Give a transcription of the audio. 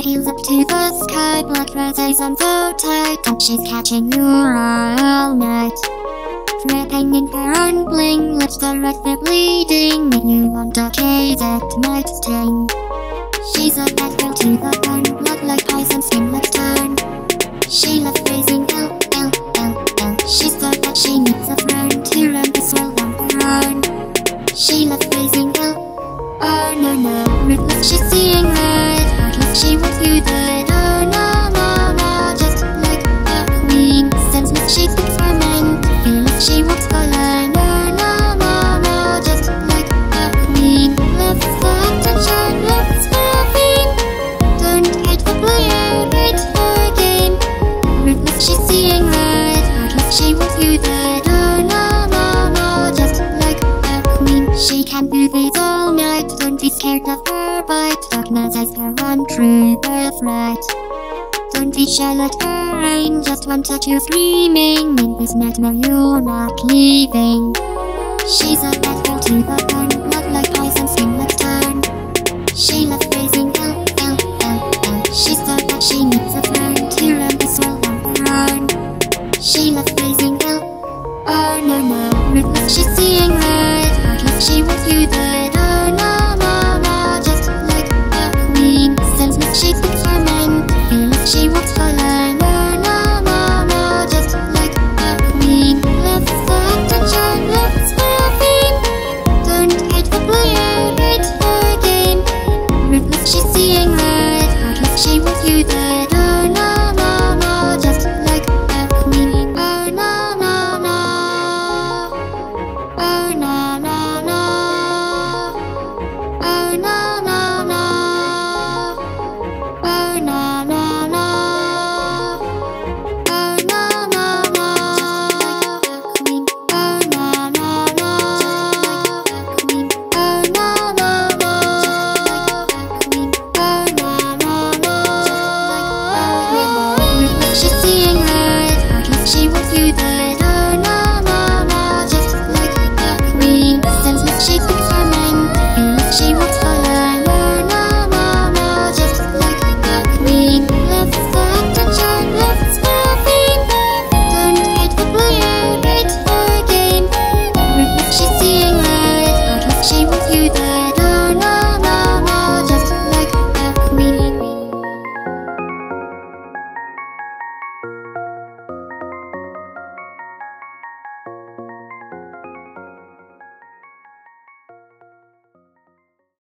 heels up to the sky, black roses on so tight, and she's catching your eye all night. Dripping in her own bling, lips the red they're bleeding, make you want a case that might sting. She's a bad girl to the bone, wants arbeit, organized per one true birthright. Don't be shy let her in. just one touch you're screaming. In this nightmare you're not leaving. She's a bad girl to the bone, love like poison, skin like time. She loves raising hell, hell, hell, hell. She's so bad she needs a friend to run this world on her own. She loves raising hell, oh no no. Ruthless she's seeing red, heartless she wants you there. every day